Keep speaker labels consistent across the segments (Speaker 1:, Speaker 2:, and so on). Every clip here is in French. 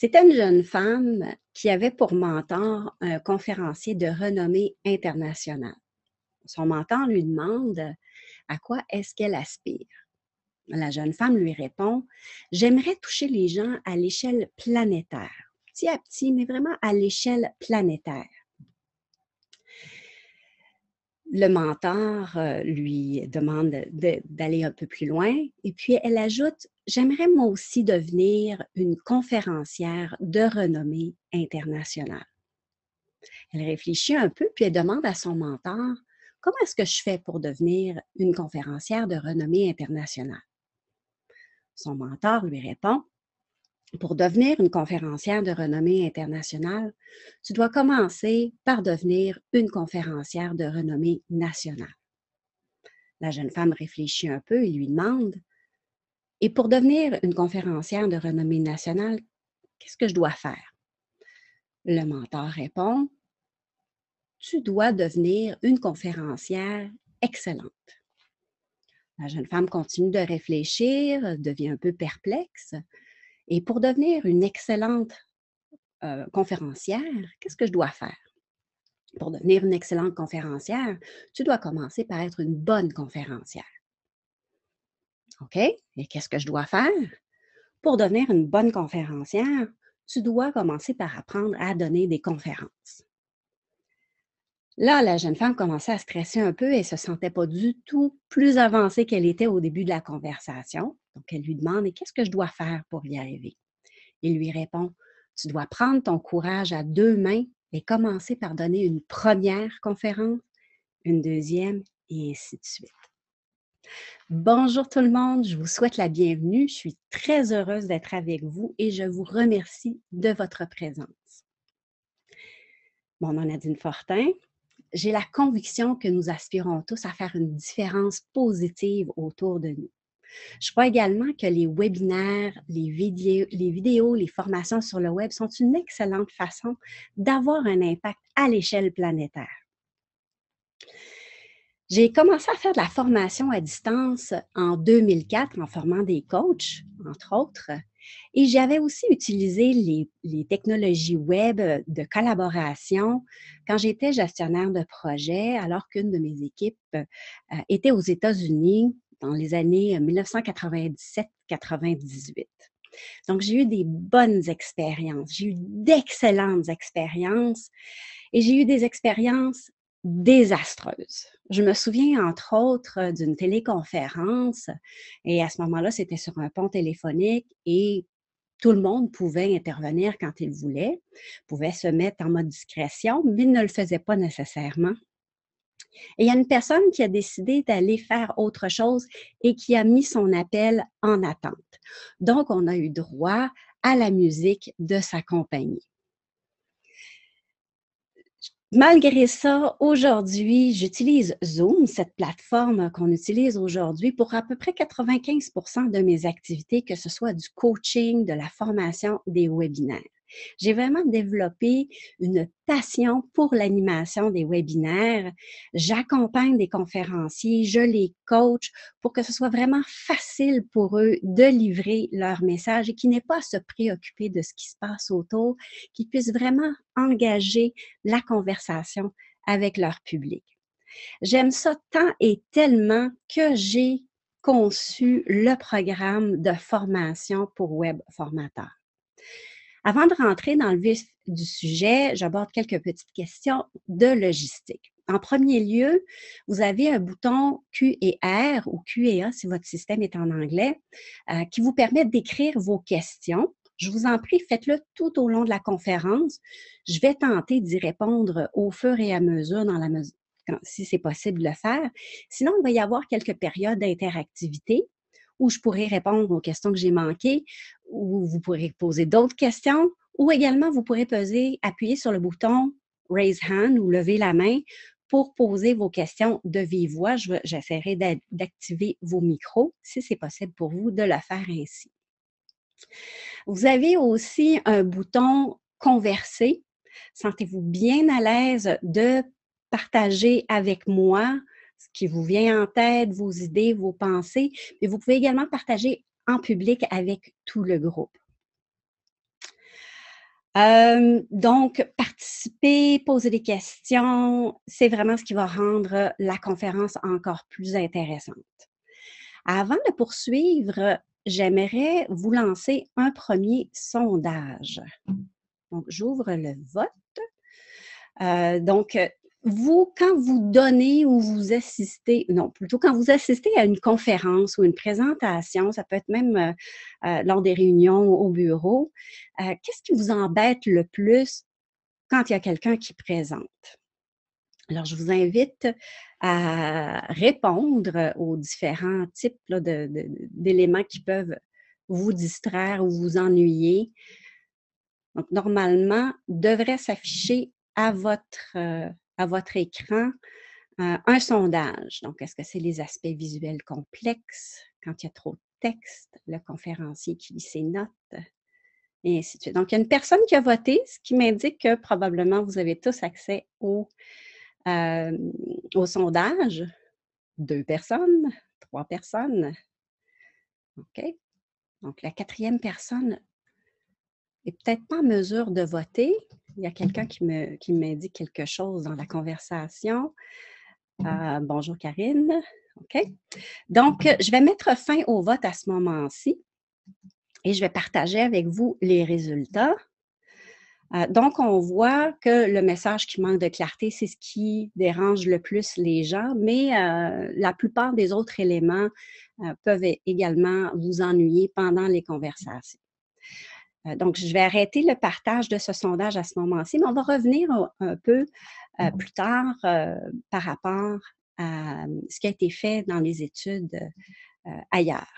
Speaker 1: C'était une jeune femme qui avait pour mentor un conférencier de renommée internationale. Son mentor lui demande à quoi est-ce qu'elle aspire. La jeune femme lui répond J'aimerais toucher les gens à l'échelle planétaire, petit à petit, mais vraiment à l'échelle planétaire. Le mentor euh, lui demande d'aller un peu plus loin et puis elle ajoute J'aimerais moi aussi devenir une conférencière de renommée internationale. Elle réfléchit un peu puis elle demande à son mentor Comment est-ce que je fais pour devenir une conférencière de renommée internationale? Son mentor lui répond Pour devenir une conférencière de renommée internationale, tu dois commencer par devenir une conférencière de renommée nationale. La jeune femme réfléchit un peu et lui demande Et pour devenir une conférencière de renommée nationale, qu'est-ce que je dois faire? Le mentor répond tu dois devenir une conférencière excellente. La jeune femme continue de réfléchir, devient un peu perplexe. Et pour devenir une excellente conférencière, qu'est-ce que je dois faire? Pour devenir une excellente conférencière, tu dois commencer par être une bonne conférencière. OK? Et qu'est-ce que je dois faire? Pour devenir une bonne conférencière, tu dois commencer par apprendre à donner des conférences. Là, la jeune femme commençait à stresser un peu et ne se sentait pas du tout plus avancée qu'elle était au début de la conversation. Donc, elle lui demande Qu'est-ce que je dois faire pour y arriver? Il lui répond Tu dois prendre ton courage à deux mains et commencer par donner une première conférence, une deuxième et ainsi de suite. Bonjour tout le monde, je vous souhaite la bienvenue. Je suis très heureuse d'être avec vous et je vous remercie de votre présence. Mon nom est Nadine Fortin, j'ai la conviction que nous aspirons tous à faire une différence positive autour de nous. Je crois également que les webinaires, les vidéos, les, formations sur le web sont une excellente façon d'avoir un impact à l'échelle planétaire. J'ai commencé à faire de la formation à distance en 2004 en formant des coachs, entre autres. Et j'avais aussi utilisé les, technologies web de collaboration quand j'étais gestionnaire de projet, alors qu'une de mes équipes euh, était aux États-Unis dans les années 1997-98. Donc, j'ai eu des bonnes expériences, j'ai eu d'excellentes expériences et j'ai eu des expériences désastreuses. Je me souviens, entre autres, d'une téléconférence, et à ce moment-là, c'était sur un pont téléphonique, et tout le monde pouvait intervenir quand il voulait, pouvait se mettre en mode discrétion, mais ne le faisait pas nécessairement. Et il y a une personne qui a décidé d'aller faire autre chose et qui a mis son appel en attente. Donc, on a eu droit à la musique de sa compagnie. Malgré ça, aujourd'hui, j'utilise Zoom, cette plateforme qu'on utilise aujourd'hui pour à peu près 95% de mes activités, que ce soit du coaching, de la formation, des webinaires. J'ai vraiment développé une passion pour l'animation des webinaires. J'accompagne des conférenciers, je les coach pour que ce soit vraiment facile pour eux de livrer leur message et qu'ils n'aient pas à se préoccuper de ce qui se passe autour, qu'ils puissent vraiment engager la conversation avec leur public. J'aime ça tant et tellement que j'ai conçu le programme de formation pour web formateurs. Avant de rentrer dans le vif du sujet, j'aborde quelques petites questions de logistique. En premier lieu, vous avez un bouton Q et R ou Q et A si votre système est en anglais, euh, qui vous permet d'écrire vos questions. Je vous en prie, faites-le tout au long de la conférence. Je vais tenter d'y répondre au fur et à mesure dans la mesure si c'est possible de le faire. Sinon, il va y avoir quelques périodes d'interactivité où je pourrai répondre aux questions que j'ai manquées, ou vous pourrez poser d'autres questions, ou également vous pourrez appuyer sur le bouton Raise Hand ou lever la main pour poser vos questions de vive voix. J'essaierai d'activer vos micros, si c'est possible pour vous, de le faire ainsi. Vous avez aussi un bouton Converser. Sentez-vous bien à l'aise de partager avec moi ce qui vous vient en tête, vos idées, vos pensées, mais vous pouvez également partager en public avec tout le groupe. Euh, donc, participer, poser des questions, c'est vraiment ce qui va rendre la conférence encore plus intéressante. Avant de poursuivre, j'aimerais vous lancer un premier sondage. Donc, j'ouvre le vote. Euh, donc, vous, quand vous donnez ou vous assistez, non, plutôt quand vous assistez à une conférence ou une présentation, ça peut être même euh, euh, lors des réunions au bureau, euh, qu'est-ce qui vous embête le plus quand il y a quelqu'un qui présente? Alors, je vous invite à répondre aux différents types d'éléments qui peuvent vous distraire ou vous ennuyer. Donc, normalement, devrait s'afficher à votre votre écran euh, un sondage. Donc, est-ce que c'est les aspects visuels complexes, quand il y a trop de texte, le conférencier qui lit ses notes, et ainsi de suite. Donc, il y a une personne qui a voté, ce qui m'indique que probablement vous avez tous accès au, euh, au sondage. Deux personnes, trois personnes. OK? Donc, la quatrième personne n'est peut-être pas en mesure de voter, il y a quelqu'un qui me qui m'indique quelque chose dans la conversation. Euh, bonjour Karine. OK. Donc, je vais mettre fin au vote à ce moment-ci et je vais partager avec vous les résultats. Euh, donc, on voit que le message qui manque de clarté, c'est ce qui dérange le plus les gens, mais euh, la plupart des autres éléments peuvent également vous ennuyer pendant les conversations. Euh, donc, je vais arrêter le partage de ce sondage à ce moment-ci, mais on va revenir un peu euh, plus tard euh, par rapport à ce qui a été fait dans les études ailleurs.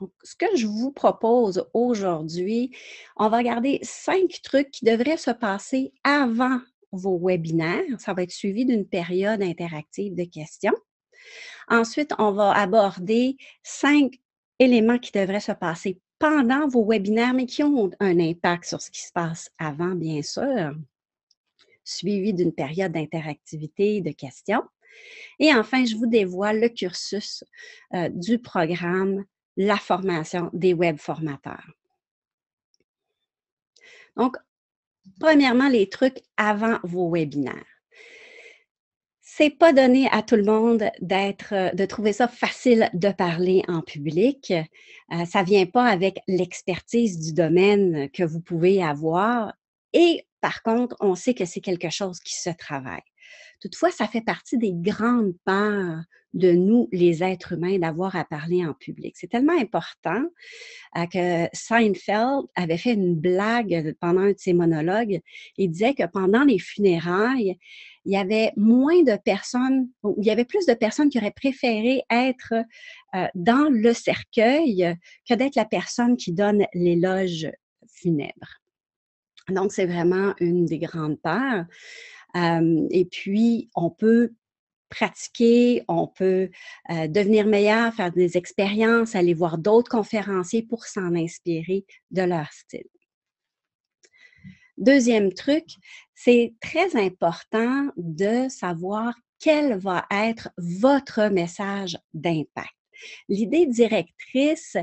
Speaker 1: Donc, ce que je vous propose aujourd'hui, on va regarder cinq trucs qui devraient se passer avant vos webinaires. Ça va être suivi d'une période interactive de questions. Ensuite, on va aborder cinq éléments qui devraient se passer pendant vos webinaires, mais qui ont un impact sur ce qui se passe avant, bien sûr, suivi d'une période d'interactivité, de questions. Et enfin, je vous dévoile le cursus euh, du programme La formation des web formateurs. Donc, premièrement, les trucs avant vos webinaires c'est pas donné à tout le monde d'être, euh, de trouver ça facile de parler en public. Euh, ça vient pas avec l'expertise du domaine que vous pouvez avoir. Et par contre, on sait que c'est quelque chose qui se travaille. Toutefois, ça fait partie des grandes parts de nous, les êtres humains, d'avoir à parler en public. C'est tellement important euh, que Seinfeld avait fait une blague pendant un de ses monologues. Il disait que pendant les funérailles, il y avait moins de personnes, il y avait plus de personnes qui auraient préféré être euh, dans le cercueil que d'être la personne qui donne l'éloge funèbre. Donc, c'est vraiment une des grandes peurs. Et puis, on peut pratiquer, on peut devenir meilleur, faire des expériences, aller voir d'autres conférenciers pour s'en inspirer de leur style. Deuxième truc, c'est très important de savoir quel va être votre message d'impact. L'idée directrice,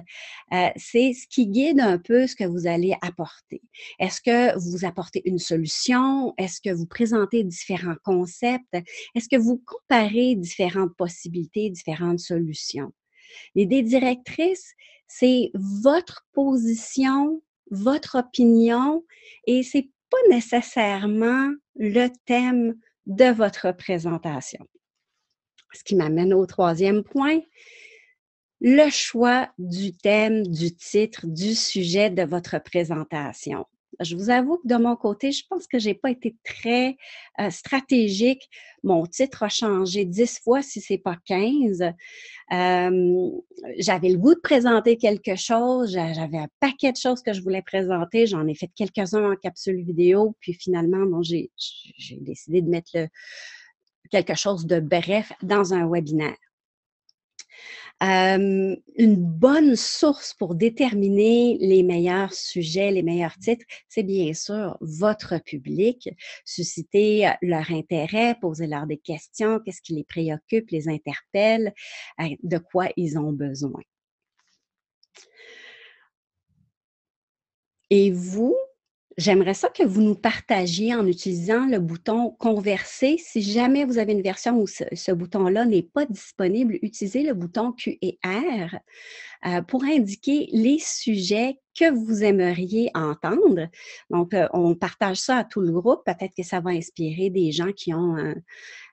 Speaker 1: euh, c'est ce qui guide un peu ce que vous allez apporter. Est-ce que vous apportez une solution? Est-ce que vous présentez différents concepts? Est-ce que vous comparez différentes possibilités, différentes solutions? L'idée directrice, c'est votre position, votre opinion et c'est pas nécessairement le thème de votre présentation. Ce qui m'amène au troisième point, le choix du thème, du titre, du sujet de votre présentation. Je vous avoue que de mon côté, je pense que j'ai pas été très euh, stratégique. Mon titre a changé dix fois, si c'est pas quinze. Euh, j'avais le goût de présenter quelque chose. J'avais un paquet de choses que je voulais présenter. J'en ai fait quelques-uns en capsule vidéo. Puis finalement, bon, j'ai décidé de mettre le, quelque chose de bref dans un webinaire une bonne source pour déterminer les meilleurs sujets, les meilleurs titres, c'est bien sûr votre public. Susciter leur intérêt, poser leur des questions, qu'est-ce qui les préoccupe, les interpelle, de quoi ils ont besoin. Et vous, J'aimerais ça que vous nous partagiez en utilisant le bouton Converser. Si jamais vous avez une version où ce, bouton-là n'est pas disponible, utilisez le bouton Q et R euh, pour indiquer les sujets que vous aimeriez entendre. Donc, euh, on partage ça à tout le groupe. Peut-être que ça va inspirer des gens qui ont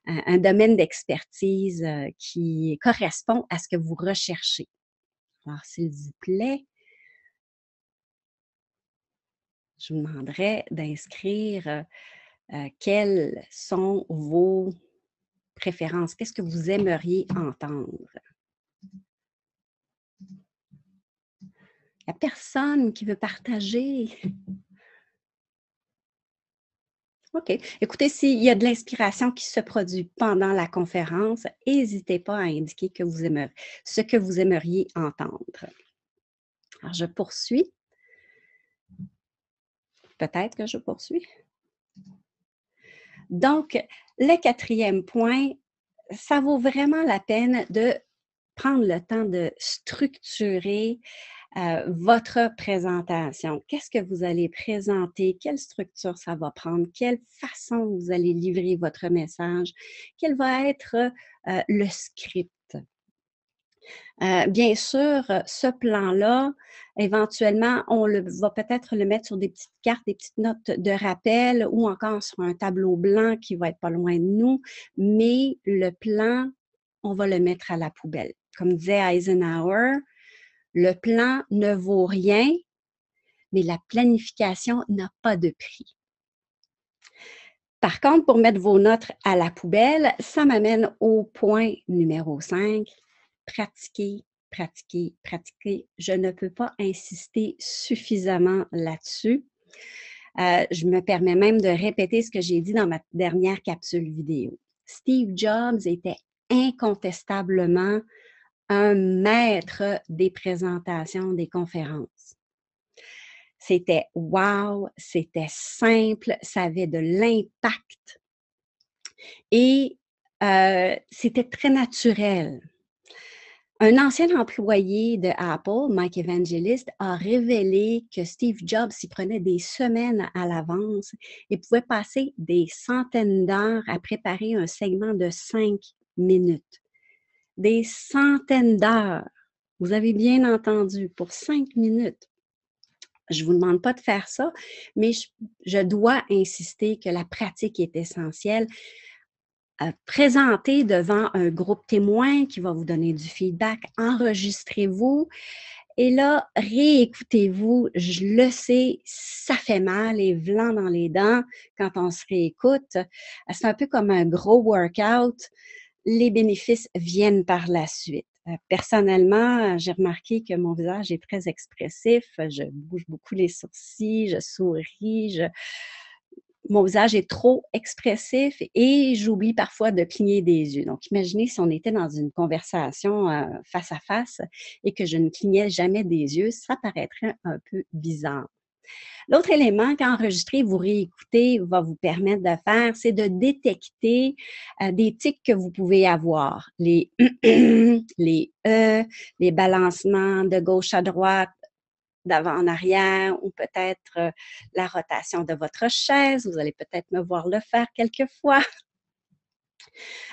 Speaker 1: un domaine d'expertise euh, qui correspond à ce que vous recherchez. Alors, s'il vous plaît, je vous demanderais d'inscrire quelles sont vos préférences, qu'est-ce que vous aimeriez entendre? Il n'y a personne qui veut partager. OK. Écoutez, s'il y a de l'inspiration qui se produit pendant la conférence, n'hésitez pas à indiquer ce que vous aimeriez entendre. Alors, je poursuis. Peut-être que je poursuis. Donc, le quatrième point, ça vaut vraiment la peine de prendre le temps de structurer euh, votre présentation. Qu'est-ce que vous allez présenter? Quelle structure ça va prendre? Quelle façon vous allez livrer votre message? Quel va être euh, le script? Euh, bien sûr, ce plan-là, éventuellement, on le, va peut-être le mettre sur des petites cartes, des petites notes de rappel ou encore sur un tableau blanc qui va être pas loin de nous, mais le plan, on va le mettre à la poubelle. Comme disait Eisenhower, le plan ne vaut rien, mais la planification n'a pas de prix. Par contre, pour mettre vos notes à la poubelle, ça m'amène au point numéro 5, pratiquer, pratiquer, pratiquer. Je ne peux pas insister suffisamment là-dessus. Euh, je me permets même de répéter ce que j'ai dit dans ma dernière capsule vidéo. Steve Jobs était incontestablement un maître des présentations, des conférences. C'était wow, c'était simple, ça avait de l'impact et euh, c'était très naturel. Un ancien employé de Apple, Mike Evangelist, a révélé que Steve Jobs s'y prenait des semaines à l'avance et pouvait passer des centaines d'heures à préparer un segment de cinq minutes. Des centaines d'heures. Vous avez bien entendu, pour cinq minutes. Je ne vous demande pas de faire ça, mais je, je dois insister que la pratique est essentielle présenter devant un groupe témoin qui va vous donner du feedback. Enregistrez-vous. Et là, réécoutez-vous. Je le sais, ça fait mal et blanc dans les dents quand on se réécoute. C'est un peu comme un gros workout. Les bénéfices viennent par la suite. Euh, personnellement, j'ai remarqué que mon visage est très expressif. Je bouge beaucoup les sourcils, je souris, je, mon visage est trop expressif et j'oublie parfois de cligner des yeux. Donc, imaginez si on était dans une conversation euh, face à face et que je ne clignais jamais des yeux, ça paraîtrait un peu bizarre. L'autre élément qu'enregistrer, vous réécouter va vous permettre de faire, c'est de détecter euh, des tics que vous pouvez avoir. Les les E, les balancements de gauche à droite, d'avant en arrière ou peut-être la rotation de votre chaise. Vous allez peut-être me voir le faire quelquefois.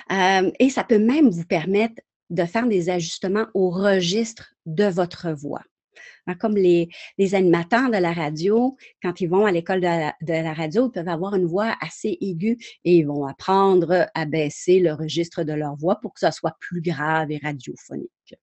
Speaker 1: Et ça peut même vous permettre de faire des ajustements au registre de votre voix. Hein, comme les, animateurs de la radio, quand ils vont à l'école de de la, radio, ils peuvent avoir une voix assez aiguë et ils vont apprendre à baisser le registre de leur voix pour que ça soit plus grave et radiophonique.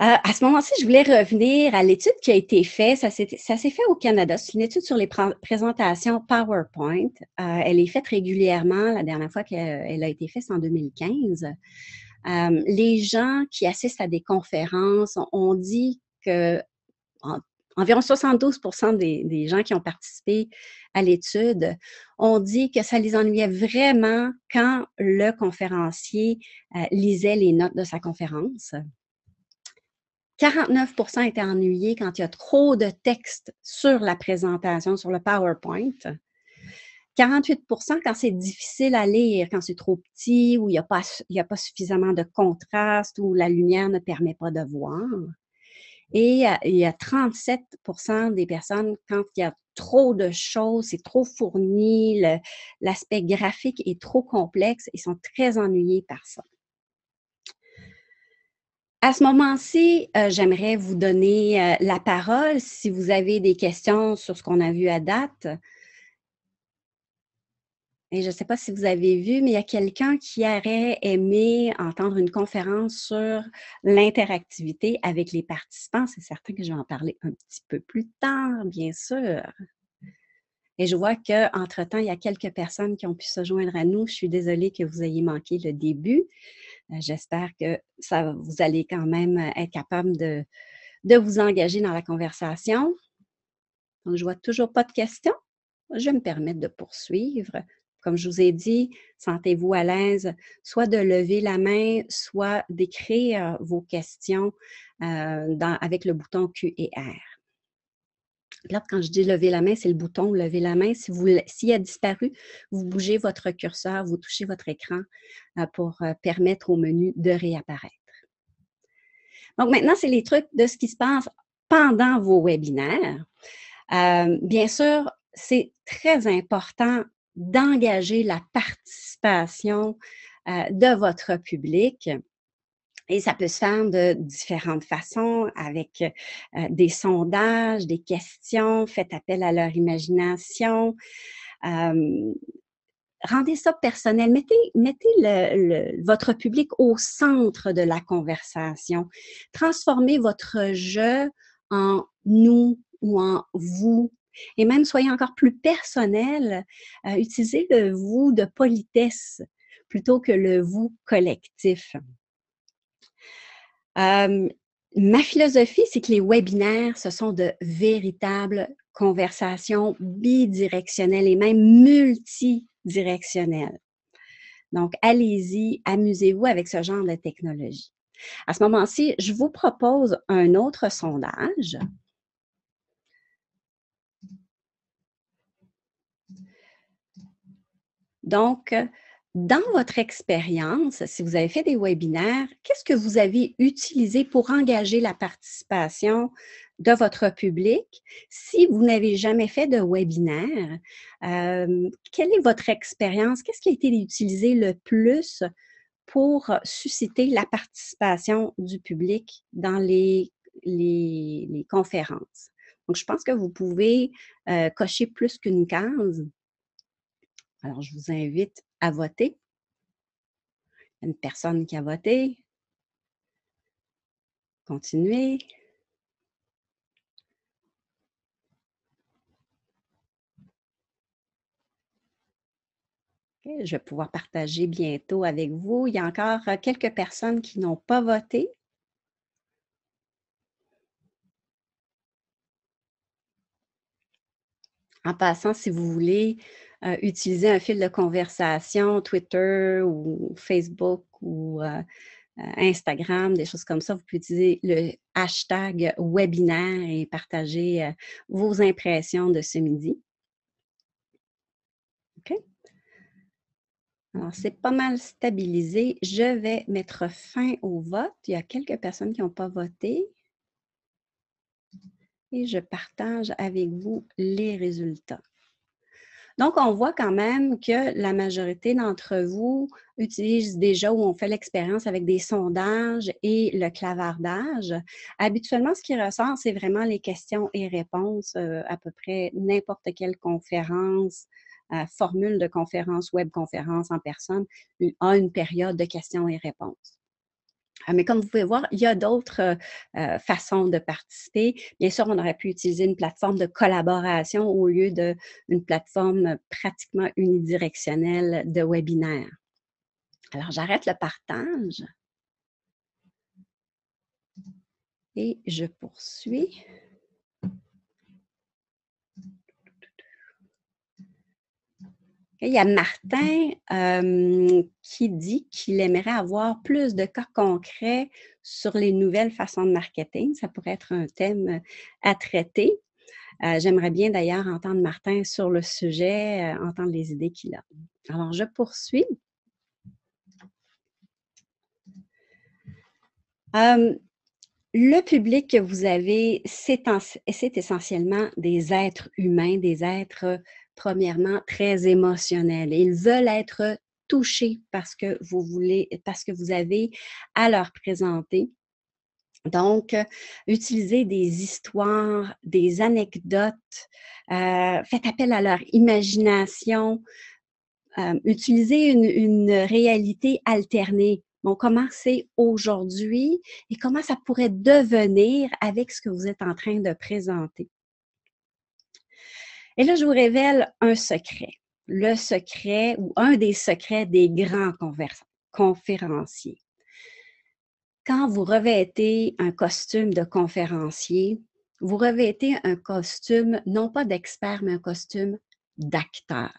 Speaker 1: Euh, à ce moment-ci, je voulais revenir à l'étude qui a été faite. Ça s'est fait au Canada. C'est une étude sur les présentations PowerPoint. Euh, elle est faite régulièrement. La dernière fois qu'elle a été faite, c'est en 2015. Euh, les gens qui assistent à des conférences ont dit que environ 72 des, des, gens qui ont participé à l'étude ont dit que ça les ennuyait vraiment quand le conférencier lisait les notes de sa conférence. 49% étaient ennuyés quand il y a trop de texte sur la présentation, sur le PowerPoint. 48% quand c'est difficile à lire, quand c'est trop petit, ou il n'y a, pas, a pas suffisamment de contraste, ou la lumière ne permet pas de voir. Et il y a 37% des personnes, quand il y a trop de choses, c'est trop fourni, l'aspect graphique est trop complexe, ils sont très ennuyés par ça. À ce moment-ci, euh, j'aimerais vous donner euh, la parole si vous avez des questions sur ce qu'on a vu à date. Et je ne sais pas si vous avez vu, mais il y a quelqu'un qui aurait aimé entendre une conférence sur l'interactivité avec les participants. C'est certain que je vais en parler un petit peu plus tard, bien sûr. Et je vois qu'entre-temps, il y a quelques personnes qui ont pu se joindre à nous. Je suis désolée que vous ayez manqué le début. Euh, j'espère que ça, vous allez quand même être capable de, de vous engager dans la conversation. Donc, je vois toujours pas de questions. Je vais me permettre de poursuivre. Comme je vous ai dit, sentez-vous à l'aise soit de lever la main, soit d'écrire vos questions euh, avec le bouton Q et R. Là, quand je dis lever la main, c'est le bouton lever la main. Si vous, s'il a disparu, vous bougez votre curseur, vous touchez votre écran euh, pour euh, permettre au menu de réapparaître. Donc maintenant, c'est les trucs de ce qui se passe pendant vos webinaires. bien sûr, c'est très important d'engager la participation euh, de votre public. Et ça peut se faire de différentes façons, avec euh, des sondages, des questions, faites appel à leur imagination. Rendez ça personnel. Mettez, votre public au centre de la conversation. Transformez votre je en nous ou en vous et même soyez encore plus personnel, euh, utilisez le vous de politesse plutôt que le vous collectif. Ma philosophie, c'est que les webinaires, ce sont de véritables conversations bidirectionnelles et même multidirectionnelles. Donc, allez-y, amusez-vous avec ce genre de technologie. À ce moment-ci, je vous propose un autre sondage. Donc, dans votre expérience, si vous avez fait des webinaires, qu'est-ce que vous avez utilisé pour engager la participation de votre public? Si vous n'avez jamais fait de webinaire, euh, quelle est votre expérience? Qu'est-ce qui a été utilisé le plus pour susciter la participation du public dans les, conférences? Donc, je pense que vous pouvez euh, cocher plus qu'une case alors, je vous invite à voter. Une personne qui a voté. Continuez. je vais pouvoir partager bientôt avec vous. Il y a encore euh, quelques personnes qui n'ont pas voté. En passant, si vous voulez euh, utiliser un fil de conversation, Twitter ou Facebook ou euh, euh, Instagram, des choses comme ça, vous pouvez utiliser le hashtag webinaire et partager vos impressions de ce midi. OK? Alors, c'est pas mal stabilisé. Je vais mettre fin au vote. Il y a quelques personnes qui n'ont pas voté. Et je partage avec vous les résultats. Donc, on voit quand même que la majorité d'entre vous utilisent déjà ou ont fait l'expérience avec des sondages et le clavardage. Habituellement, ce qui ressort, c'est vraiment les questions et réponses, euh, à peu près n'importe quelle conférence, euh, formule de conférence, web conférence en personne, a une période de questions et réponses. Ah, mais comme vous pouvez voir, il y a d'autres euh, euh, façons de participer. Bien sûr, on aurait pu utiliser une plateforme de collaboration au lieu d'une plateforme pratiquement unidirectionnelle de webinaire. Alors, j'arrête le partage. Et je poursuis. Il y a Martin qui dit qu'il aimerait avoir plus de cas concrets sur les nouvelles façons de marketing. Ça pourrait être un thème à traiter. Euh, j'aimerais bien d'ailleurs entendre Martin sur le sujet, euh, entendre les idées qu'il a. Alors, je poursuis. le public que vous avez, c'est essentiellement des êtres humains, des êtres premièrement très émotionnels. Ils veulent être touchés parce que vous voulez, parce que vous avez à leur présenter. Donc, utilisez des histoires, des anecdotes, euh, faites appel à leur imagination, euh, utilisez une, réalité alternée. Bon, comment c'est aujourd'hui et comment ça pourrait devenir avec ce que vous êtes en train de présenter? Et là, je vous révèle un secret. Le secret ou un des secrets des grands conférenciers. Quand vous revêtez un costume de conférencier, vous revêtez un costume non pas d'expert, mais un costume d'acteur.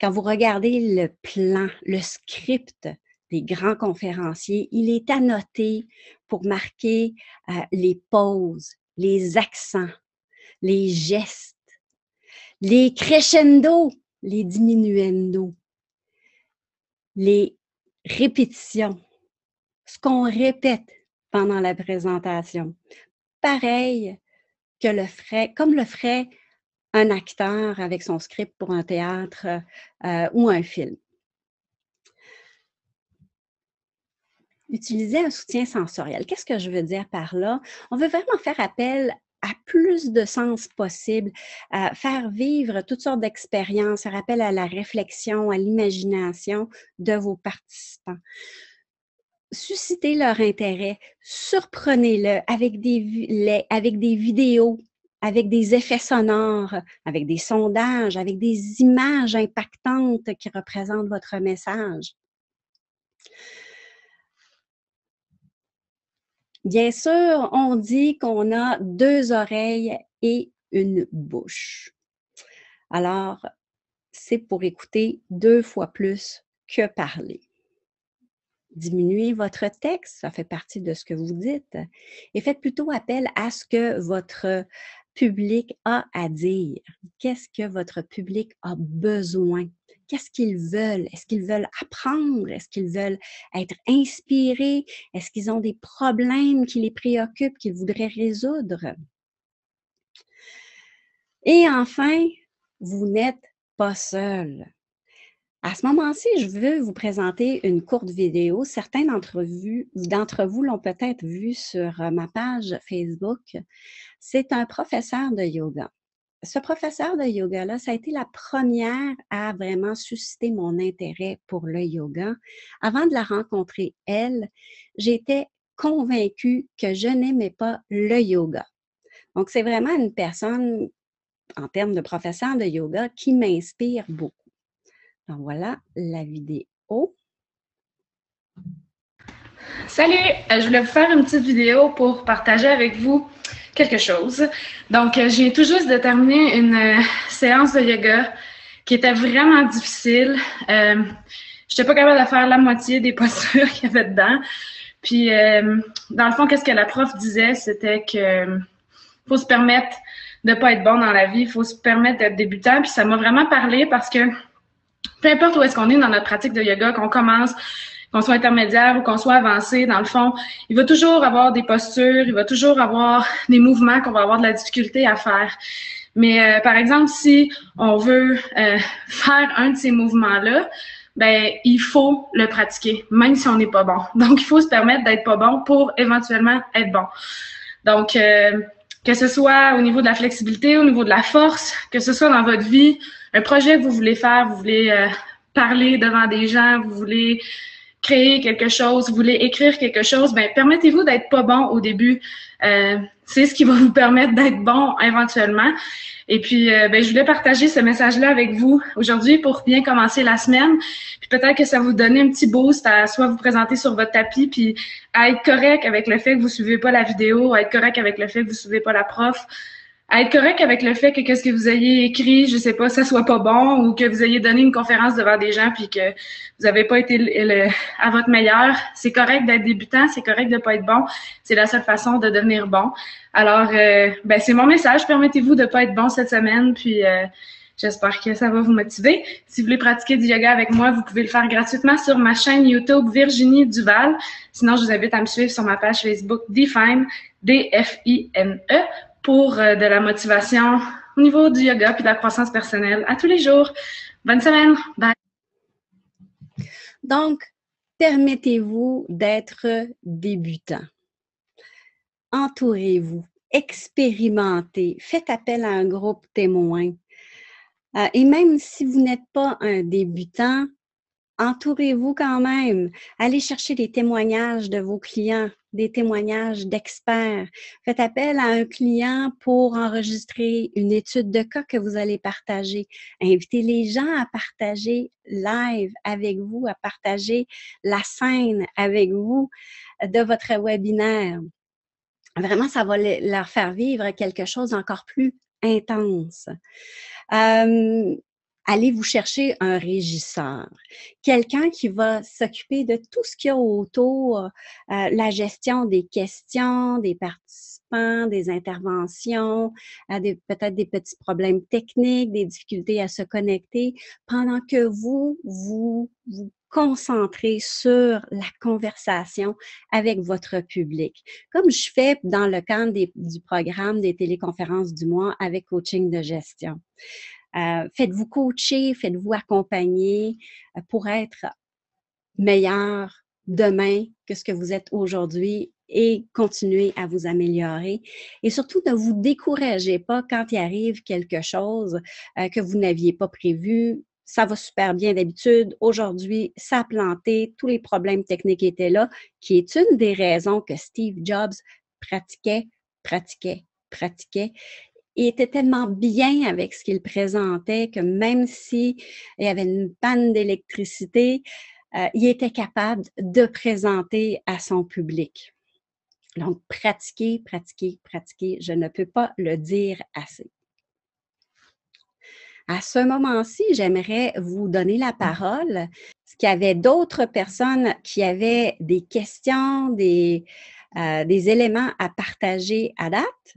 Speaker 1: Quand vous regardez le plan, le script des grands conférenciers, il est annoté pour marquer euh, les pauses, les accents, les gestes, les crescendo, les diminuendo, les répétitions, ce qu'on répète pendant la présentation. Pareil que le comme le ferait un acteur avec son script pour un théâtre euh, ou un film. Utiliser un soutien sensoriel. Qu'est-ce que je veux dire par là? On veut vraiment faire appel à plus de sens possible, à faire vivre toutes sortes d'expériences, faire appel à la réflexion, à l'imagination de vos participants. Suscitez leur intérêt, surprenez-le avec des, avec des vidéos, avec des effets sonores, avec des sondages, avec des images impactantes qui représentent votre message. Bien sûr, on dit qu'on a deux oreilles et une bouche. Alors, c'est pour écouter deux fois plus que parler. Diminuez votre texte, ça fait partie de ce que vous dites, et faites plutôt appel à ce que votre public a à dire? Qu'est-ce que votre public a besoin? Qu'est-ce qu'ils veulent? Est-ce qu'ils veulent apprendre? Est-ce qu'ils veulent être inspirés? Est-ce qu'ils ont des problèmes qui les préoccupent, qu'ils voudraient résoudre? Et enfin, vous n'êtes pas seul. À ce moment-ci, je veux vous présenter une courte vidéo. Certains d'entre vous l'ont peut-être vu sur ma page Facebook. C'est un professeur de yoga. Ce professeur de yoga-là, ça a été la première à vraiment susciter mon intérêt pour le yoga. Avant de la rencontrer, elle, j'étais convaincue que je n'aimais pas le yoga. Donc, c'est vraiment une personne, en termes de professeur de yoga, qui m'inspire beaucoup. Donc voilà la vidéo.
Speaker 2: Salut! Euh, je voulais vous faire une petite vidéo pour partager avec vous quelque chose. Donc, euh, j'ai tout juste de terminer une euh, séance de yoga qui était vraiment difficile. Euh, je n'étais pas capable de faire la moitié des postures qu'il y avait dedans. Puis, dans le fond, qu'est-ce que la prof disait, c'était que faut se permettre de pas être bon dans la vie, il faut se permettre d'être débutant. Puis ça m'a vraiment parlé parce que peu importe où est-ce qu'on est dans notre pratique de yoga, qu'on commence, qu'on soit intermédiaire ou qu'on soit avancé, dans le fond, il va toujours avoir des postures, il va toujours avoir des mouvements qu'on va avoir de la difficulté à faire. Mais euh, par exemple, si on veut euh, faire un de ces mouvements-là, ben il faut le pratiquer, même si on n'est pas bon. Donc, il faut se permettre d'être pas bon pour éventuellement être bon. Donc, euh, que ce soit au niveau de la flexibilité, au niveau de la force, que ce soit dans votre vie, un projet que vous voulez faire, vous voulez euh, parler devant des gens, vous voulez créer quelque chose, vous voulez écrire quelque chose, ben permettez-vous d'être pas bon au début. Euh, c'est ce qui va vous permettre d'être bon éventuellement. Et puis, euh, ben, je voulais partager ce message-là avec vous aujourd'hui pour bien commencer la semaine. Puis peut-être que ça vous donne un petit boost à soit vous présenter sur votre tapis, puis à être correct avec le fait que vous suivez pas la vidéo, à être correct avec le fait que vous suivez pas la prof, à être correct avec le fait que qu'est-ce que vous ayez écrit, je sais pas, ça soit pas bon ou que vous ayez donné une conférence devant des gens puis que vous avez pas été à votre meilleur. C'est correct d'être débutant, c'est correct de pas être bon. C'est la seule façon de devenir bon. Alors, euh, ben c'est mon message. Permettez-vous de pas être bon cette semaine puis euh, J'espère que ça va vous motiver. Si vous voulez pratiquer du yoga avec moi, vous pouvez le faire gratuitement sur ma chaîne YouTube Virginie Duval. Sinon, je vous invite à me suivre sur ma page Facebook Define, D-F-I-N-E, pour euh, de la motivation au niveau du yoga puis de la croissance personnelle à tous les jours. Bonne semaine. Bye.
Speaker 1: Donc, permettez-vous d'être débutant. Entourez-vous, expérimentez, faites appel à un groupe témoin. Euh, et même si vous n'êtes pas un débutant, entourez-vous quand même. Allez chercher des témoignages de vos clients, des témoignages d'experts. Faites appel à un client pour enregistrer une étude de cas que vous allez partager. Invitez les gens à partager live avec vous, à partager la scène avec vous de votre webinaire. Vraiment, ça va leur faire vivre quelque chose d'encore plus intense. Euh, allez vous chercher un régisseur, quelqu'un qui va s'occuper de tout ce qu'il y a autour, euh, la gestion des questions, des participants, des interventions, euh, peut-être des petits problèmes techniques, des difficultés à se connecter, pendant que vous, vous, vous concentrez sur la conversation avec votre public. Comme je fais dans le cadre du programme des téléconférences du mois avec coaching de gestion. Euh, faites-vous coacher, faites-vous accompagner euh, pour être meilleur demain que ce que vous êtes aujourd'hui et continuer à vous améliorer. Et surtout, ne vous découragez pas quand il arrive quelque chose euh, que vous n'aviez pas prévu. Ça va super bien d'habitude. Aujourd'hui, ça a planté. Tous les problèmes techniques étaient là, qui est une des raisons que Steve Jobs pratiquait, pratiquait, pratiquait il était tellement bien avec ce qu'il présentait que même s'il y avait une panne d'électricité, euh, il était capable de présenter à son public. Donc, pratiquer, pratiquer, pratiquer, je ne peux pas le dire assez. À ce moment-ci, j'aimerais vous donner la parole. Est-ce qu'il y avait d'autres personnes qui avaient des questions, des, euh, des éléments à partager à date?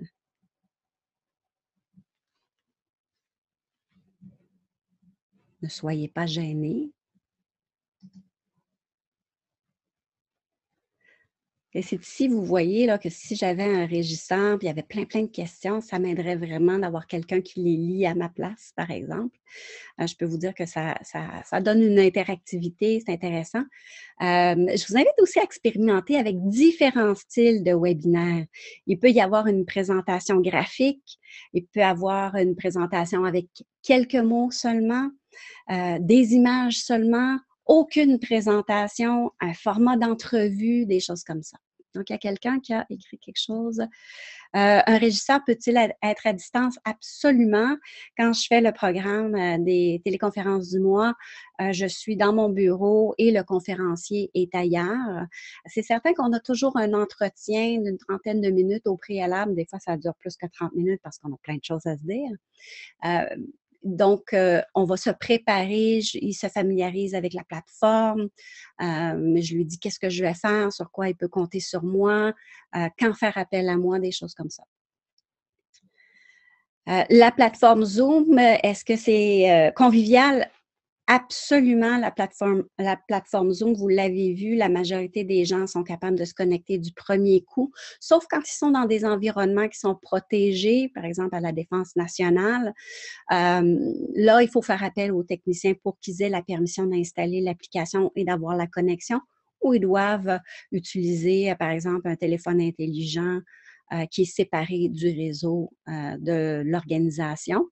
Speaker 1: Ne soyez pas gênés. Et c'est ici, vous voyez là, que si j'avais un régisseur, puis il y avait plein, plein de questions, ça m'aiderait vraiment d'avoir quelqu'un qui les lit à ma place, par exemple. Euh, je peux vous dire que ça, ça, donne une interactivité, c'est intéressant. Euh, je vous invite aussi à expérimenter avec différents styles de webinaire. Il peut y avoir une présentation graphique, il peut y avoir une présentation avec quelques mots seulement, euh, des images seulement, aucune présentation, un format d'entrevue, des choses comme ça. Donc, il y a quelqu'un qui a écrit quelque chose. Euh, un régisseur peut-il être à distance? Absolument. Quand je fais le programme euh, des téléconférences du mois, je suis dans mon bureau et le conférencier est ailleurs. C'est certain qu'on a toujours un entretien d'une trentaine de minutes au préalable. Des fois, ça dure plus que 30 minutes parce qu'on a plein de choses à se dire. Donc, euh, on va se préparer, il se familiarise avec la plateforme, euh, je lui dis qu'est-ce que je vais faire, sur quoi il peut compter sur moi, euh, quand faire appel à moi, des choses comme ça. la plateforme Zoom, est-ce que c'est convivial? Absolument la plateforme, la Zoom, vous l'avez vu, la majorité des gens sont capables de se connecter du premier coup, sauf quand ils sont dans des environnements qui sont protégés, par exemple à la défense nationale. Euh, là, il faut faire appel aux techniciens pour qu'ils aient la permission d'installer l'application et d'avoir la connexion, ou ils doivent utiliser, par exemple, un téléphone intelligent euh, qui est séparé du réseau euh, de l'organisation.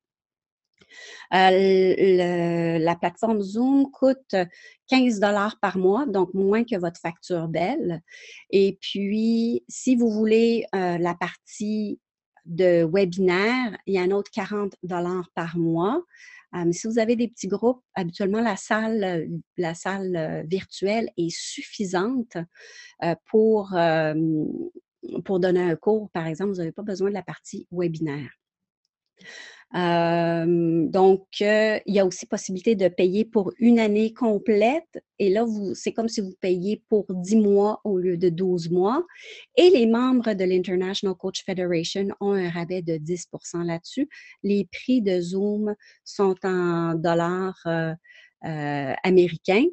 Speaker 1: Euh, la plateforme Zoom coûte 15 dollars par mois, donc moins que votre facture belle. Et puis, si vous voulez euh, la partie de webinaire, il y a un autre 40 dollars par mois. Euh, si vous avez des petits groupes, habituellement, la salle, la salle virtuelle est suffisante pour, pour donner un cours, par exemple. Vous n'avez pas besoin de la partie webinaire. Donc, il y a aussi possibilité de payer pour une année complète. Et là, c'est comme si vous payiez pour 10 mois au lieu de 12 mois. Et les membres de l'International Coach Federation ont un rabais de 10% là-dessus. Les prix de Zoom sont en dollars américains.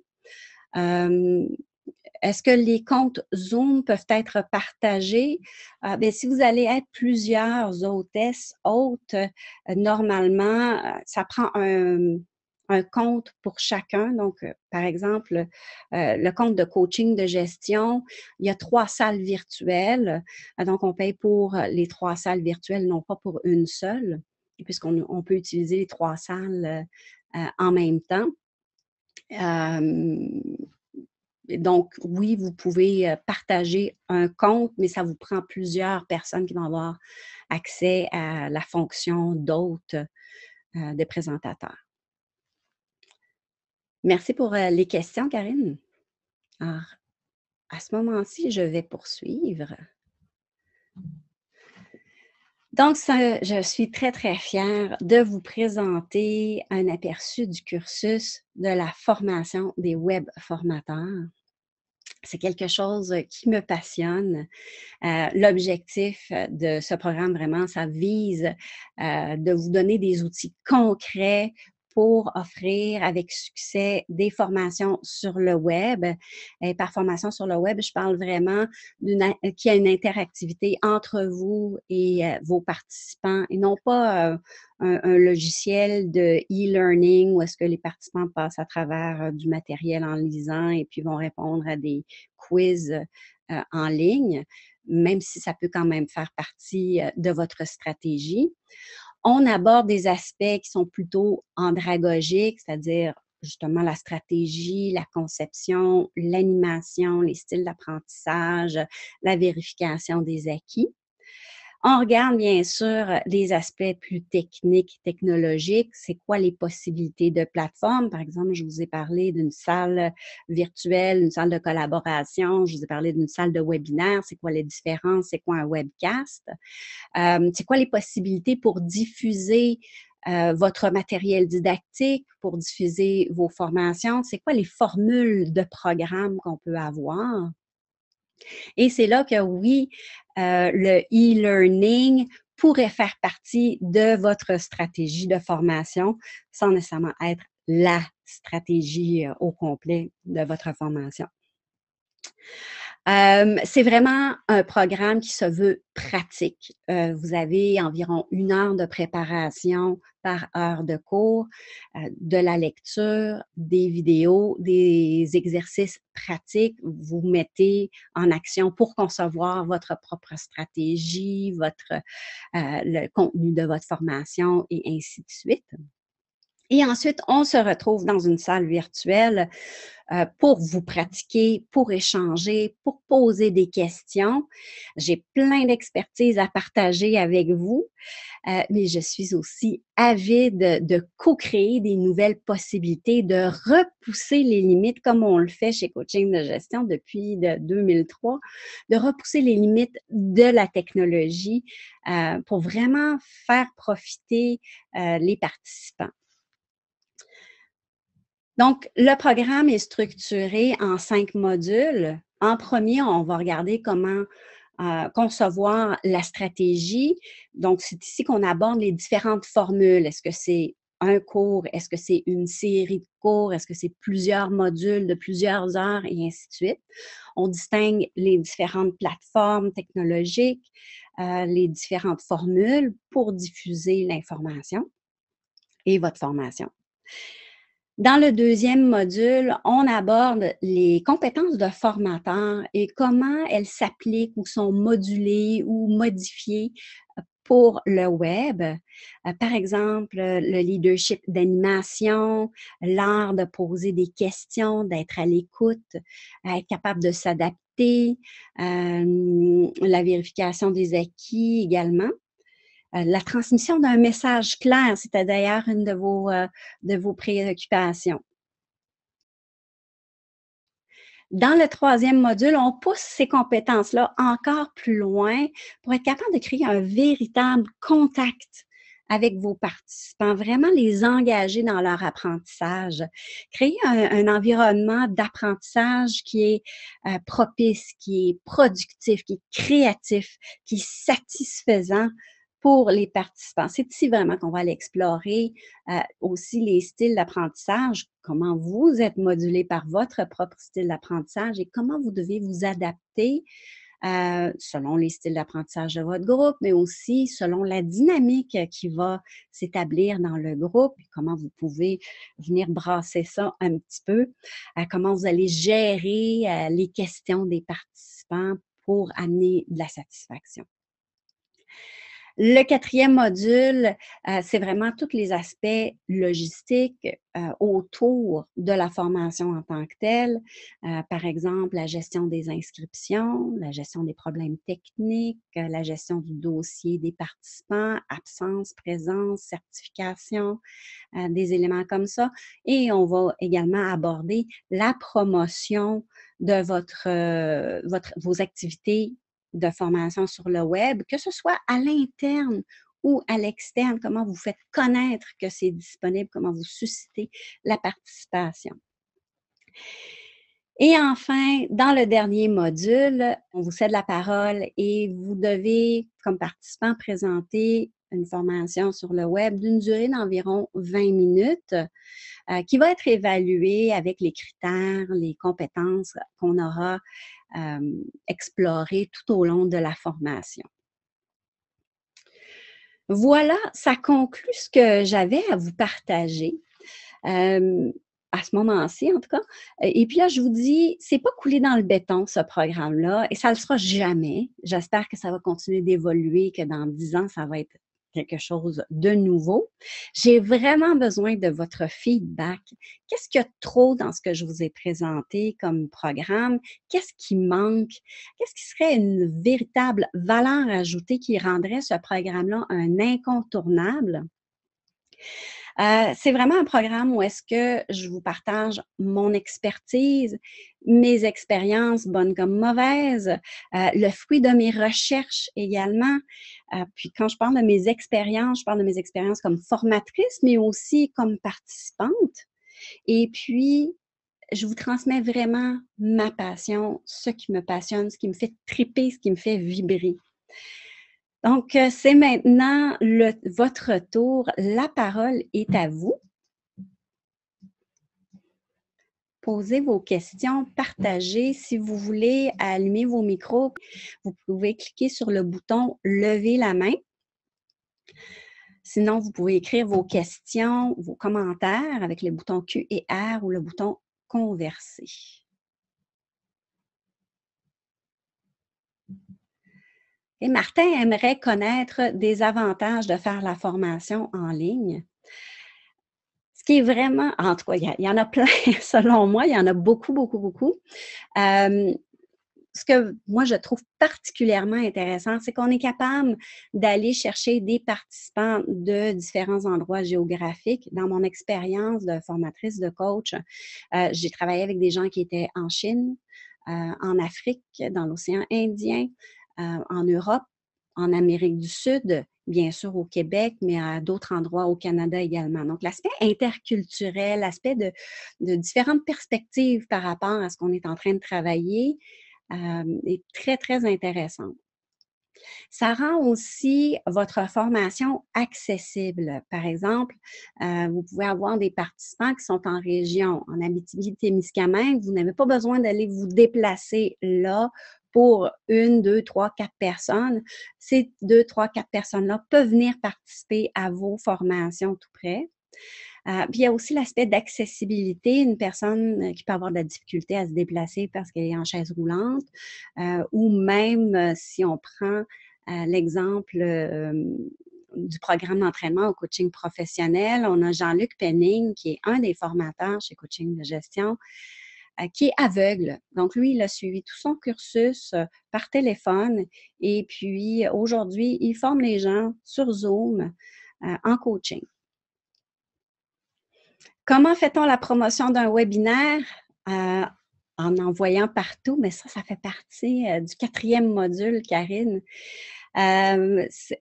Speaker 1: Est-ce que les comptes Zoom peuvent être partagés? Euh, ben, si vous allez être plusieurs hôtesses, hôtes, euh, normalement, euh, ça prend un, compte pour chacun. Donc, par exemple, le compte de coaching de gestion, il y a trois salles virtuelles. donc, on paye pour les trois salles virtuelles, non pas pour une seule, puisqu'on peut utiliser les trois salles en même temps donc, oui, vous pouvez euh, partager un compte, mais ça vous prend plusieurs personnes qui vont avoir accès à la fonction d'hôte euh, des présentateurs. Merci pour euh, les questions, Karine. Alors, à ce moment-ci, je vais poursuivre. Donc, je suis très, très fière de vous présenter un aperçu du cursus de la formation des web formateurs. C'est quelque chose qui me passionne. Euh, l'objectif de ce programme, vraiment, ça vise euh, de vous donner des outils concrets pour offrir avec succès des formations sur le web. Et par formation sur le web, je parle vraiment qu'il y a une interactivité entre vous et euh, vos participants et non pas euh, un, logiciel de e-learning où est-ce que les participants passent à travers euh, du matériel en lisant et puis vont répondre à des quiz en ligne, même si ça peut quand même faire partie de votre stratégie on aborde des aspects qui sont plutôt andragogiques, c'est-à-dire justement la stratégie, la conception, l'animation, les styles d'apprentissage, la vérification des acquis. On regarde bien sûr les aspects plus techniques, technologiques. C'est quoi les possibilités de plateforme? Par exemple, je vous ai parlé d'une salle virtuelle, une salle de collaboration. Je vous ai parlé d'une salle de webinaire. C'est quoi les différences? C'est quoi un webcast? Euh, c'est quoi les possibilités pour diffuser euh, votre matériel didactique, pour diffuser vos formations? C'est quoi les formules de programme qu'on peut avoir? Et c'est là que oui, euh, le e-learning pourrait faire partie de votre stratégie de formation sans nécessairement être la stratégie euh, au complet de votre formation. Euh, c'est vraiment un programme qui se veut pratique. Euh, vous avez environ une heure de préparation par heure de cours, euh, de la lecture, des vidéos, des exercices pratiques. Vous mettez en action pour concevoir votre propre stratégie, votre, le contenu de votre formation et ainsi de suite. Et ensuite, on se retrouve dans une salle virtuelle euh, pour vous pratiquer, pour échanger, pour poser des questions. J'ai plein d'expertise à partager avec vous, euh, mais je suis aussi avide de co-créer des nouvelles possibilités, de repousser les limites comme on le fait chez Coaching de gestion depuis de 2003, de repousser les limites de la technologie euh, pour vraiment faire profiter les participants. Donc, le programme est structuré en cinq modules. En premier, on va regarder comment euh, concevoir la stratégie. Donc, c'est ici qu'on aborde les différentes formules. Est-ce que c'est un cours? Est-ce que c'est une série de cours? Est-ce que c'est plusieurs modules de plusieurs heures? Et ainsi de suite? On distingue les différentes plateformes technologiques, euh, les différentes formules pour diffuser l'information et votre formation. Dans le deuxième module, on aborde les compétences de formateur et comment elles s'appliquent ou sont modulées ou modifiées pour le web. Euh, par exemple, le leadership d'animation, l'art de poser des questions, d'être à l'écoute, être capable de s'adapter, euh, la vérification des acquis également. Euh, la transmission d'un message clair, c'était d'ailleurs une de vos, euh, de vos préoccupations. Dans le troisième module, on pousse ces compétences-là encore plus loin pour être capable de créer un véritable contact avec vos participants, vraiment les engager dans leur apprentissage, créer un, environnement d'apprentissage qui est euh, propice, qui est productif, qui est créatif, qui est satisfaisant pour les participants. C'est ici vraiment qu'on va aller explorer euh, aussi les styles d'apprentissage, comment vous êtes modulé par votre propre style d'apprentissage et comment vous devez vous adapter euh, selon les styles d'apprentissage de votre groupe, mais aussi selon la dynamique qui va s'établir dans le groupe, comment vous pouvez venir brasser ça un petit peu, euh, comment vous allez gérer les questions des participants pour amener de la satisfaction. Le quatrième module, euh, c'est vraiment tous les aspects logistiques euh, autour de la formation en tant que telle. Euh, par exemple, la gestion des inscriptions, la gestion des problèmes techniques, la gestion du dossier des participants, absence, présence, certification, des éléments comme ça. Et on va également aborder la promotion de votre, votre, vos activités de formation sur le web, que ce soit à l'interne ou à l'externe, comment vous faites connaître que c'est disponible, comment vous suscitez la participation. Et enfin, dans le dernier module, on vous cède la parole et vous devez, comme participant, présenter une formation sur le web d'une durée d'environ 20 minutes euh, qui va être évaluée avec les critères, les compétences qu'on aura explorer tout au long de la formation. Voilà, ça conclut ce que j'avais à vous partager. à ce moment-ci, en tout cas. Et puis là, je vous dis, c'est pas coulé dans le béton, ce programme-là, et ça ne le sera jamais. J'espère que ça va continuer d'évoluer, que dans dix ans, ça va être quelque chose de nouveau. J'ai vraiment besoin de votre feedback. Qu'est-ce qu'il y a trop dans ce que je vous ai présenté comme programme? Qu'est-ce qui manque? Qu'est-ce qui serait une véritable valeur ajoutée qui rendrait ce programme-là un incontournable? Euh, c'est vraiment un programme où est-ce que je vous partage mon expertise, mes expériences bonnes comme mauvaises, euh, le fruit de mes recherches également. Euh, puis quand je parle de mes expériences, je parle de mes expériences comme formatrice, mais aussi comme participante. Et puis, je vous transmets vraiment ma passion, ce qui me passionne, ce qui me fait triper, ce qui me fait vibrer. Donc, euh, c'est maintenant votre tour. La parole est à vous. Posez vos questions, partagez. Si vous voulez allumer vos micros, vous pouvez cliquer sur le bouton Lever la main. Sinon, vous pouvez écrire vos questions, vos commentaires avec les boutons Q et R ou le bouton Converser. Et Martin aimerait connaître des avantages de faire la formation en ligne. Ce qui est vraiment, en tout cas, il y, en a plein, selon moi, il y en a beaucoup, beaucoup, beaucoup. Euh, ce que moi, je trouve particulièrement intéressant, c'est qu'on est capable d'aller chercher des participants de différents endroits géographiques. Dans mon expérience de formatrice, de coach, euh, j'ai travaillé avec des gens qui étaient en Chine, euh, en Afrique, dans l'océan Indien, euh, en Europe, en Amérique du Sud, bien sûr au Québec, mais à d'autres endroits au Canada également. Donc, l'aspect interculturel, l'aspect de, différentes perspectives par rapport à ce qu'on est en train de travailler euh, est très, très intéressant. Ça rend aussi votre formation accessible. Par exemple, euh, vous pouvez avoir des participants qui sont en région, en Abitibi-Témiscamingue. Vous n'avez pas besoin d'aller vous déplacer là pour une, deux, trois, quatre personnes. Ces deux, trois, quatre personnes-là peuvent venir participer à vos formations tout près. Euh, puis il y a aussi l'aspect d'accessibilité. Une personne euh, qui peut avoir de la difficulté à se déplacer parce qu'elle est en chaise roulante, euh, ou même si on prend l'exemple du programme d'entraînement au coaching professionnel, on a Jean-Luc Penning, qui est un des formateurs chez Coaching de gestion, qui est aveugle. Donc, lui, il a suivi tout son cursus euh, par téléphone et puis aujourd'hui, il forme les gens sur Zoom euh, en coaching. Comment fait-on la promotion d'un webinaire? en envoyant partout, mais ça, ça fait partie du quatrième module, Karine.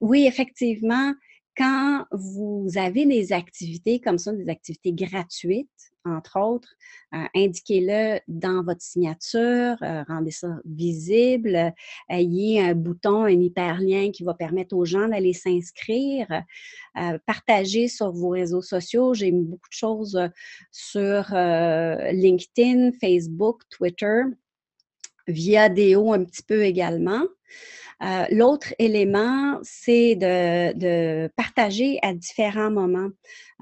Speaker 1: oui, effectivement, quand vous avez des activités comme ça, des activités gratuites, entre autres, euh, indiquez-le dans votre signature, euh, rendez ça visible, ayez un bouton, un hyperlien qui va permettre aux gens d'aller s'inscrire, euh, partagez sur vos réseaux sociaux. J'ai mis beaucoup de choses sur LinkedIn, Facebook, Twitter, via Déo un petit peu également. Euh, l'autre élément, c'est de, partager à différents moments.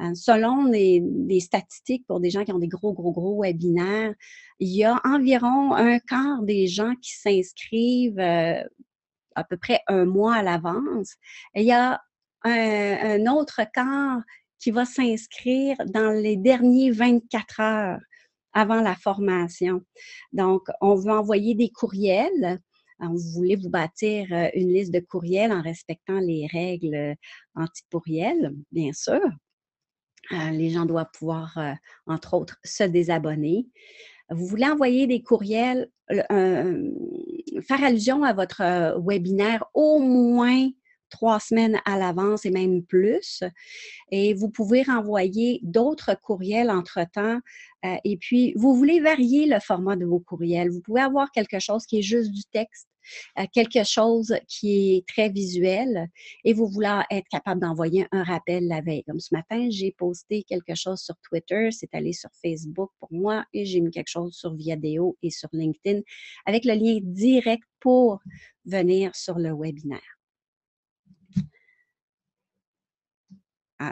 Speaker 1: Euh, selon les, statistiques pour des gens qui ont des gros, gros, gros webinaires, il y a environ un quart des gens qui s'inscrivent euh, à peu près un mois à l'avance. il y a un, autre quart qui va s'inscrire dans les derniers 24 heures avant la formation. Donc, on veut envoyer des courriels vous voulez vous bâtir euh, une liste de courriels en respectant les règles euh, anti-courriels, bien sûr. Euh, les gens doivent pouvoir, entre autres, se désabonner. Vous voulez envoyer des courriels, faire allusion à votre webinaire au moins trois semaines à l'avance et même plus. Et vous pouvez renvoyer d'autres courriels entre-temps. Euh, et puis, vous voulez varier le format de vos courriels. Vous pouvez avoir quelque chose qui est juste du texte, euh, quelque chose qui est très visuel et vous voulez être capable d'envoyer un rappel la veille. Comme ce matin, j'ai posté quelque chose sur Twitter, c'est allé sur Facebook pour moi et j'ai mis quelque chose sur Viadeo et sur LinkedIn avec le lien direct pour venir sur le webinaire.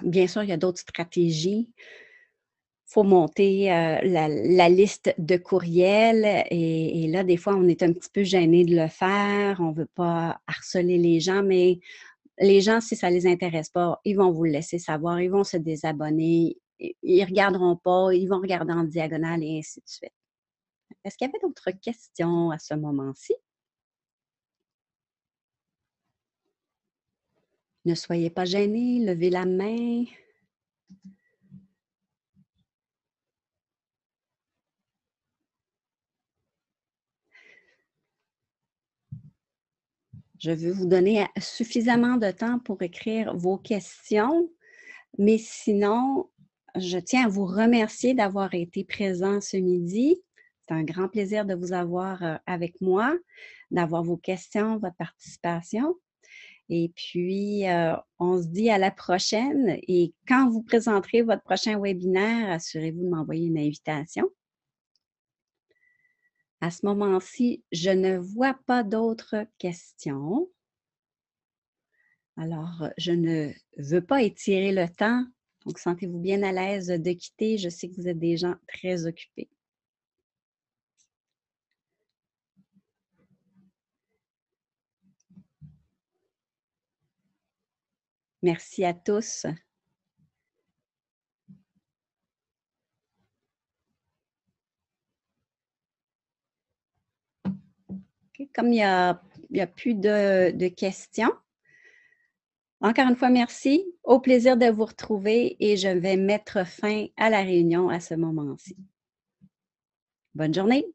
Speaker 1: Bien sûr, il y a d'autres stratégies. Il faut monter euh, la, liste de courriels et, là, des fois, on est un petit peu gêné de le faire. On ne veut pas harceler les gens, mais les gens, si ça ne les intéresse pas, ils vont vous le laisser savoir, ils vont se désabonner, ils ne regarderont pas, ils vont regarder en diagonale et ainsi de suite. Est-ce qu'il y avait d'autres questions à ce moment-ci? Ne soyez pas gênés, levez la main. Je veux vous donner suffisamment de temps pour écrire vos questions, mais sinon, je tiens à vous remercier d'avoir été présent ce midi. C'est un grand plaisir de vous avoir euh, avec moi, d'avoir vos questions, votre participation. Et puis, euh, on se dit à la prochaine. Et quand vous présenterez votre prochain webinaire, assurez-vous de m'envoyer une invitation. À ce moment-ci, je ne vois pas d'autres questions. Alors, je ne veux pas étirer le temps. Donc, sentez-vous bien à l'aise de quitter. Je sais que vous êtes des gens très occupés. Merci à tous. Comme il n'y a, plus de, questions, encore une fois, merci. Au plaisir de vous retrouver et je vais mettre fin à la réunion à ce moment-ci. Bonne journée.